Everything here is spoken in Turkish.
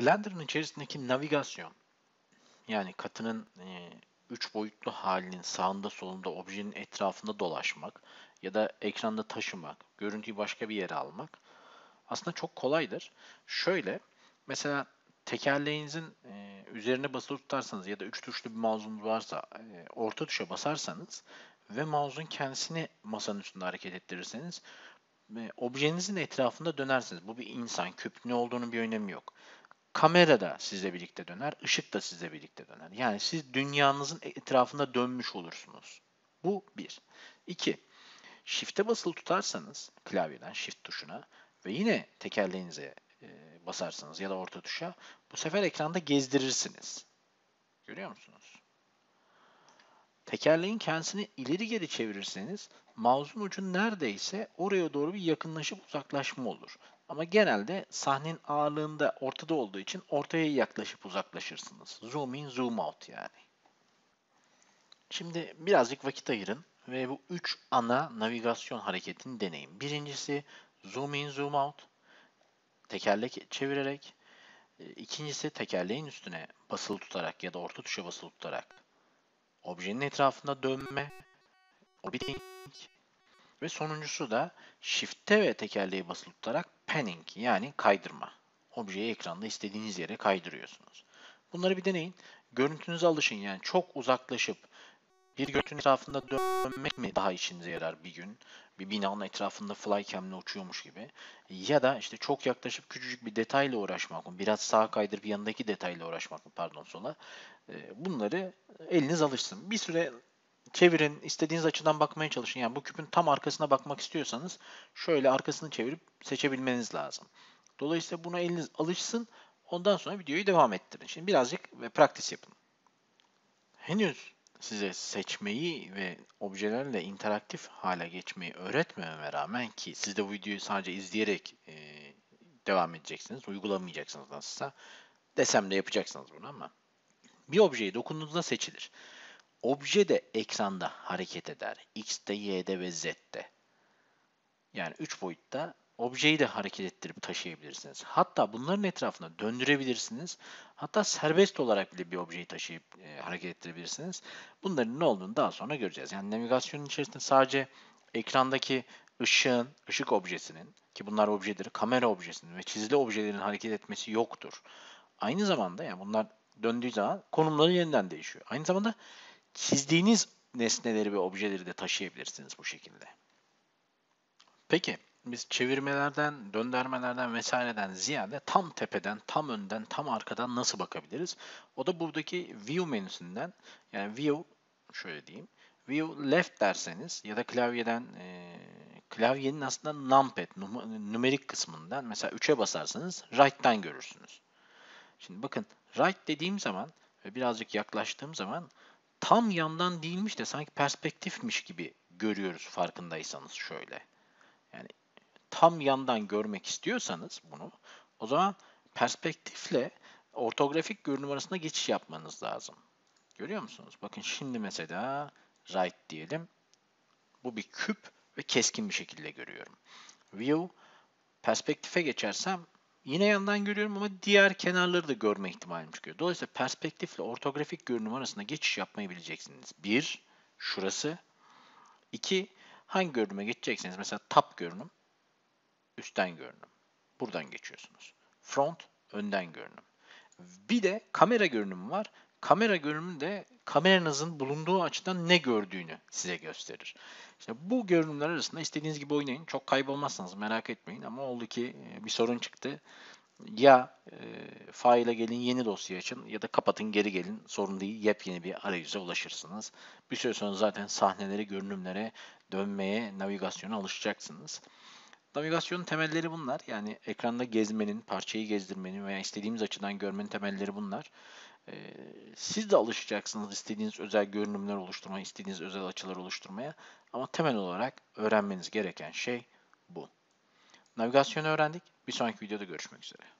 Blender'ın içerisindeki navigasyon yani katının 3 boyutlu halinin sağında solunda objenin etrafında dolaşmak ya da ekranda taşımak, görüntüyü başka bir yere almak aslında çok kolaydır. Şöyle mesela tekerleğinizin e, üzerine basılı tutarsanız ya da üç tuşlu bir mouse'unuz varsa e, orta tuşa basarsanız ve mouse'un kendisini masanın üstünde hareket ettirirseniz e, objenizin etrafında dönersiniz. Bu bir insan, küp ne olduğunun bir önemi yok. Kamera da sizle birlikte döner, ışık da sizle birlikte döner. Yani siz dünyanızın etrafında dönmüş olursunuz. Bu bir. İki, Shift'e basılı tutarsanız klavyeden Shift tuşuna ve yine tekerleğinize e, basarsanız ya da orta tuşa bu sefer ekranda gezdirirsiniz. Görüyor musunuz? Tekerleğin kendisini ileri geri çevirirseniz mouse'un ucu neredeyse oraya doğru bir yakınlaşıp uzaklaşma olur. Ama genelde sahnenin ağırlığında ortada olduğu için ortaya yaklaşıp uzaklaşırsınız. Zoom in, zoom out yani. Şimdi birazcık vakit ayırın ve bu üç ana navigasyon hareketini deneyin. Birincisi zoom in, zoom out. Tekerlek çevirerek. İkincisi tekerleğin üstüne basılı tutarak ya da orta tuşa basılı tutarak objenin etrafında dönme, orbiting ve sonuncusu da Shift'te ve tekerleği basılı tutarak panning yani kaydırma. Objeyi ekranda istediğiniz yere kaydırıyorsunuz. Bunları bir deneyin. Görüntünüze alışın yani çok uzaklaşıp bir görüntünün etrafında dönmek mi daha işinize yarar bir gün? Bir binanın etrafında flycam'le uçuyormuş gibi. Ya da işte çok yaklaşıp küçücük bir detayla uğraşmak mı? Biraz sağa kaydır bir yanındaki detayla uğraşmak mı? Pardon sola. Ee, bunları eliniz alışsın. Bir süre çevirin, istediğiniz açıdan bakmaya çalışın. Yani bu küpün tam arkasına bakmak istiyorsanız şöyle arkasını çevirip seçebilmeniz lazım. Dolayısıyla buna eliniz alışsın. Ondan sonra videoyu devam ettirin. Şimdi birazcık ve praktis yapın. Henüz size seçmeyi ve objelerle interaktif hale geçmeyi öğretmememe rağmen ki siz de bu videoyu sadece izleyerek e, devam edeceksiniz, uygulamayacaksınız nasılsa desem de yapacaksınız bunu ama bir objeyi dokunduğunuzda seçilir. Obje de ekranda hareket eder. X'te, Y'de ve Z'de. Yani 3 boyutta objeyi de hareket ettirip taşıyabilirsiniz. Hatta bunların etrafında döndürebilirsiniz. Hatta serbest olarak bile bir objeyi taşıyıp e, hareket ettirebilirsiniz. Bunların ne olduğunu daha sonra göreceğiz. Yani navigasyonun içerisinde sadece ekrandaki ışığın, ışık objesinin ki bunlar objeleri, kamera objesinin ve çizili objelerin hareket etmesi yoktur. Aynı zamanda yani bunlar döndüğü zaman konumları yeniden değişiyor. Aynı zamanda çizdiğiniz nesneleri ve objeleri de taşıyabilirsiniz bu şekilde. Peki biz çevirmelerden, döndürmelerden vesaireden ziyade tam tepeden, tam önden, tam arkadan nasıl bakabiliriz? O da buradaki View menüsünden yani View şöyle diyeyim. View left derseniz ya da klavyeden e, klavyenin aslında numpad numerik kısmından mesela 3'e basarsanız right'tan görürsünüz. Şimdi bakın right dediğim zaman ve birazcık yaklaştığım zaman tam yandan değilmiş de sanki perspektifmiş gibi görüyoruz farkındaysanız şöyle. Yani tam yandan görmek istiyorsanız bunu o zaman perspektifle ortografik görünüm arasında geçiş yapmanız lazım. Görüyor musunuz? Bakın şimdi mesela right diyelim. Bu bir küp ve keskin bir şekilde görüyorum. View perspektife geçersem yine yandan görüyorum ama diğer kenarları da görme ihtimalim çıkıyor. Dolayısıyla perspektifle ortografik görünüm arasında geçiş yapmayı bileceksiniz. Bir, şurası. İki, hangi görünüme geçeceksiniz? Mesela top görünüm üstten görünüm. Buradan geçiyorsunuz. Front, önden görünüm. Bir de kamera görünümü var. Kamera görünümü de kameranızın bulunduğu açıdan ne gördüğünü size gösterir. İşte bu görünümler arasında istediğiniz gibi oynayın. Çok kaybolmazsınız merak etmeyin ama oldu ki e, bir sorun çıktı. Ya e, faile gelin yeni dosya açın ya da kapatın geri gelin sorun değil yepyeni bir arayüze ulaşırsınız. Bir süre sonra zaten sahneleri, görünümlere dönmeye, navigasyona alışacaksınız. Navigasyonun temelleri bunlar. Yani ekranda gezmenin, parçayı gezdirmenin veya istediğimiz açıdan görmenin temelleri bunlar. Ee, siz de alışacaksınız istediğiniz özel görünümler oluşturmaya, istediğiniz özel açılar oluşturmaya. Ama temel olarak öğrenmeniz gereken şey bu. Navigasyonu öğrendik. Bir sonraki videoda görüşmek üzere.